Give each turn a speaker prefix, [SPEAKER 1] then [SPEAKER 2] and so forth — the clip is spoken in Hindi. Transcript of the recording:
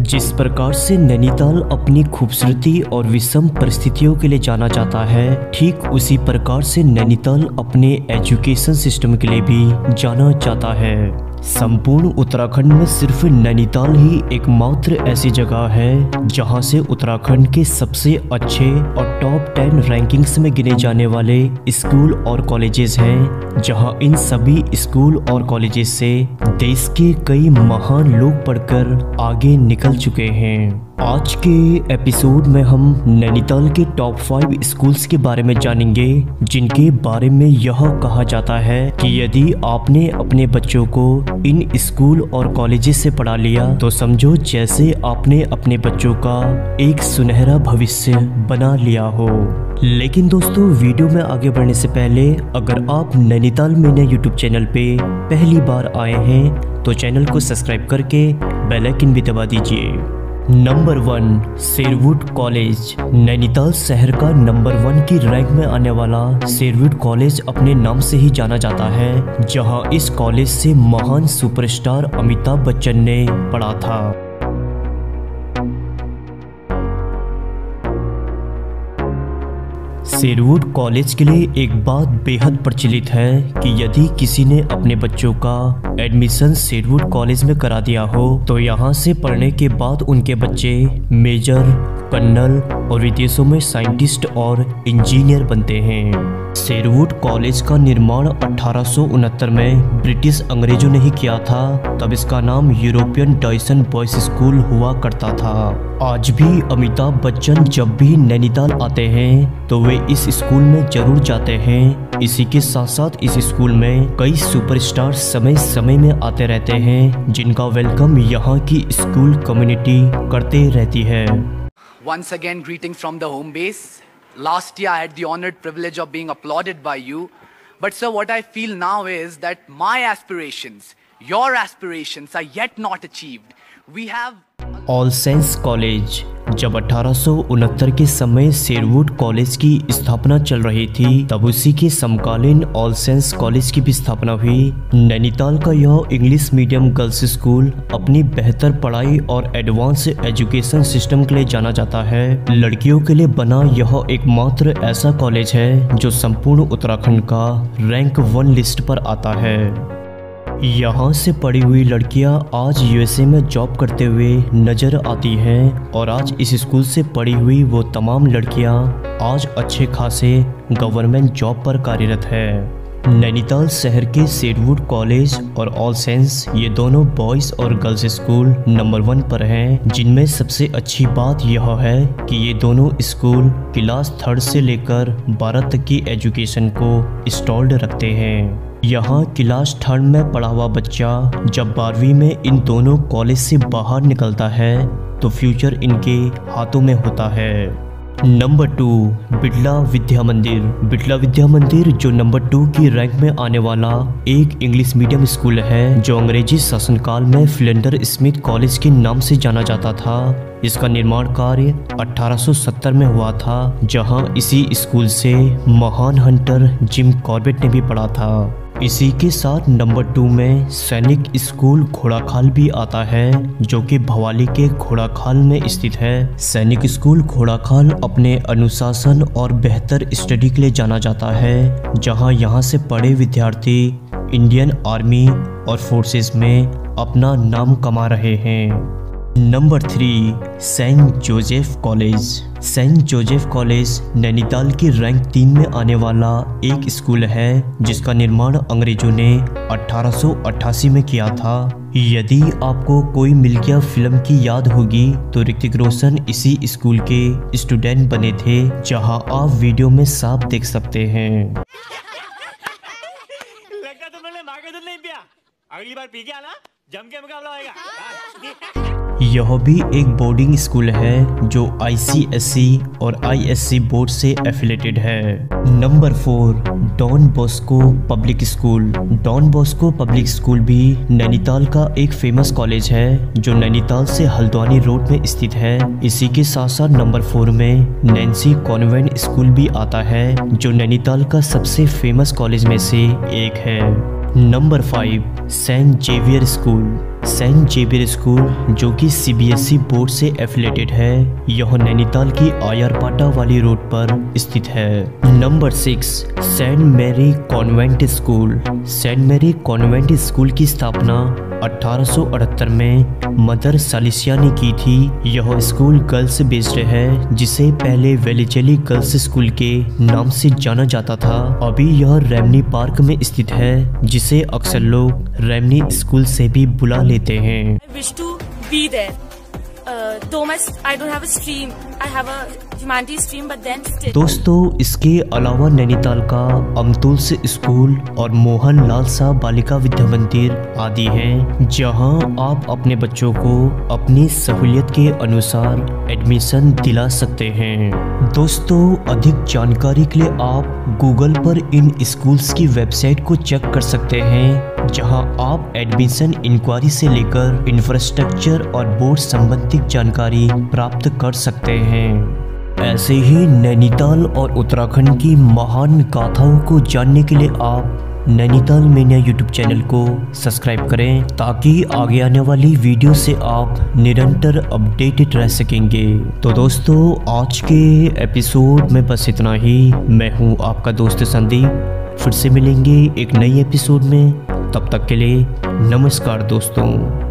[SPEAKER 1] जिस प्रकार से नैनीताल अपनी खूबसूरती और विषम परिस्थितियों के लिए जाना जाता है, ठीक उसी प्रकार से नैनीताल अपने एजुकेशन सिस्टम के लिए भी जाना जाता है। संपूर्ण उत्तराखंड में सिर्फ़ नैनीताल ही एकमात्र ऐसी जगह है, जहाँ से उत्तराखंड के सबसे अच्छे और टॉप टेन रैंकिंग्स में गिने जाने वाले स्कूल और कॉलेजेस हैं, जहाँ इन सभी स्कूल और कॉलेजेस से देश के कई महान लोग पढ़कर आगे निकल चुके हैं। आज के एपिसोड में हम नैनीताल के टॉप फाइव स्कूल्स के बारे में जानेंगे, जिनके बारे में यह कहा जाता है कि यदि आपने अपने बच्चों को इन स्कूल और कॉलेजेस से पढ़ा लिया तो समझो जैसे आपने अपने बच्चों का एक सुनहरा भविष्य बना लिया हो। लेकिन दोस्तों, वीडियो में आगे बढ़ने से पहले, अगर आप नैनीताल मेने यूट्यूब चैनल पे पहली बार आए हैं तो चैनल को सब्सक्राइब करके बेल आइकन भी दबा दीजिए। Number one, Sherwood college. Nainital शहर का नंबर वन की रैंक में आने वाला शेरवुड कॉलेज अपने नाम से ही जाना जाता है, जहाँ इस कॉलेज से महान सुपरस्टार अमिताभ बच्चन ने पढ़ा था। शेरवुड कॉलेज के लिए एक बात बेहद प्रचलित है कि यदि किसी ने अपने बच्चों का एडमिशन शेरवुड कॉलेज में करा दिया हो तो यहाँ से पढ़ने के बाद उनके बच्चे मेजर कर्नल और विदेशों में साइंटिस्ट और इंजीनियर बनते हैं। शेरवुड कॉलेज का निर्माण अठारह में ब्रिटिश अंग्रेज़ों ने ही किया था, तब इसका नाम यूरोपियन डाइसन बॉयज़ स्कूल हुआ करता था। आज भी अमिताभ बच्चन जब भी नैनीताल आते हैं तो वे इस स्कूल में ज़रूर जाते हैं। इसी के साथ साथ इस स्कूल में कई सुपरस्टार समय समय में आते रहते हैं, जिनका वेलकम यहाँ की स्कूल कम्युनिटी करते रहती है।
[SPEAKER 2] Once again, greetings from the home base. Last year, I had the honored privilege of being applauded by you. But, sir, what I feel now is that my aspirations, your aspirations, are yet not achieved. We have
[SPEAKER 1] All Saints college जब अठारह के समय शेरवुड कॉलेज की स्थापना चल रही थी, तब उसी के समकालीन ऑल सेंस कॉलेज की भी स्थापना हुई। नैनीताल का यह इंग्लिश मीडियम गर्ल्स स्कूल अपनी बेहतर पढ़ाई और एडवांस एजुकेशन सिस्टम के लिए जाना जाता है। लड़कियों के लिए बना यह एकमात्र ऐसा कॉलेज है, जो संपूर्ण उत्तराखंड का रैंक वन लिस्ट पर आता है। यहाँ से पढ़ी हुई लड़कियाँ आज यूएसए में जॉब करते हुए नज़र आती हैं और आज इस स्कूल से पढ़ी हुई वो तमाम लड़कियाँ आज अच्छे खासे गवर्नमेंट जॉब पर कार्यरत है। नैनीताल शहर के सेडवुड कॉलेज और ऑल सेंस ये दोनों बॉयज़ और गर्ल्स स्कूल नंबर वन पर हैं, जिनमें सबसे अच्छी बात यह है कि ये दोनों स्कूल क्लास थर्ड से लेकर बारह तक की एजुकेशन को इंस्टॉल्ड रखते हैं। यहाँ क्लास थर्ड में पढ़ा हुआ बच्चा जब बारहवीं में इन दोनों कॉलेज से बाहर निकलता है तो फ्यूचर इनके हाथों में होता है। नंबर टू बिड़ला विद्या मंदिर। बिड़ला विद्या मंदिर जो नंबर टू की रैंक में आने वाला एक इंग्लिश मीडियम स्कूल है, जो अंग्रेज़ी शासनकाल में फिलेंडर स्मिथ कॉलेज के नाम से जाना जाता था। इसका निर्माण कार्य 1870 में हुआ था, जहाँ इसी स्कूल से महान हंटर जिम कॉर्बेट ने भी पढ़ा था। इसी के साथ नंबर टू में सैनिक स्कूल घोड़ाखाल भी आता है, जो कि भवाली के घोड़ाखाल में स्थित है। सैनिक स्कूल घोड़ाखाल अपने अनुशासन और बेहतर स्टडी के लिए जाना जाता है, जहाँ यहाँ से पढ़े विद्यार्थी, इंडियन आर्मी और फोर्सेस में अपना नाम कमा रहे हैं। Number three Saint Joseph college. Saint Joseph college Nainital की रैंक तीन में आने वाला एक स्कूल है जिसका निर्माण अंग्रेज़ों ने 1888 में किया था। यदि आपको कोई मिल गया फ़िल्म की याद होगी तो ऋतिक रोशन इसी स्कूल के स्टूडेंट बने थे जहाँ आप वीडियो में साफ़ देख सकते हैं।
[SPEAKER 3] लगता तुमने माँ नहीं पिया। अगली बार पी के आना जम के मुकाबला होएगा।
[SPEAKER 1] यह भी एक बोर्डिंग स्कूल है, जो आईसीएसई और आईएससी बोर्ड से एफिलेटेड है। Number four Don Bosco public school Don Bosco public school भी नैनीताल का एक फ़ेमस कॉलेज है, जो नैनीताल से हल्द्वानी रोड में स्थित है। इसी के साथ साथ नंबर फोर में नैन्सी कॉन्वेंट स्कूल भी आता है, जो नैनीताल का सबसे फ़ेमस कॉलेज में से एक है। Number five Saint Xavier school Saint Xavier school, जो कि सीबीएसई बोर्ड से एफिलेटेड है, यह नैनीताल की आयरपाटा वाली रोड पर स्थित है। Number six, Saint Mary convent school. Saint Mary convent school की स्थापना 1878 में मदर सालिसिया ने की थी। यह स्कूल गर्ल्स बेस्ड है, जिसे पहले वेलिचेली गर्ल्स स्कूल के नाम से जाना जाता था। अभी यह रेमनी पार्क में स्थित है, जिसे अक्सर लोग रेमनी स्कूल से भी बुला लेते हैं
[SPEAKER 4] wish to be there. Uh, though my I don't have a stream, I have a humanities stream, but then still.
[SPEAKER 1] दोस्तों इसके अलावा नैनीताल का अमतुल्स स्कूल और मोहन लाल साह बालिका विद्या मंदिर आदि हैं जहाँ आप अपने बच्चों को अपनी सहूलियत के अनुसार एडमिशन दिला सकते हैं दोस्तों अधिक जानकारी के लिए आप गूगल पर इन स्कूल्स की वेबसाइट को चेक कर सकते हैं जहाँ आप एडमिशन इंक्वायरी से लेकर इंफ्रास्ट्रक्चर और बोर्ड संबंधित जानकारी प्राप्त कर सकते हैं। ऐसे ही नैनीताल और उत्तराखंड की महान गाथाओं को जानने के लिए आप नैनीताल मेनिया यूट्यूब चैनल को सब्सक्राइब करें, ताकि आगे आने वाली वीडियो से आप निरंतर अपडेटेड रह सकेंगे। तो दोस्तों, आज के एपिसोड में बस इतना ही। मैं हूँ आपका दोस्त संदीप। फिर से मिलेंगे एक नई एपिसोड में। तब तक के लिए नमस्कार दोस्तों।